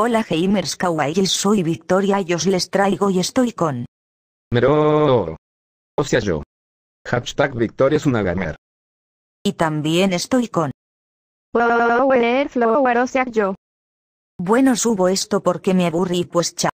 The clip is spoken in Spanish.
Hola gamers kawaii soy Victoria y os les traigo y estoy con... Mero. O sea yo. Hashtag Victoria es una gamer. Y también estoy con... Flower, flower, o sea yo. Bueno subo esto porque me aburrí pues chao.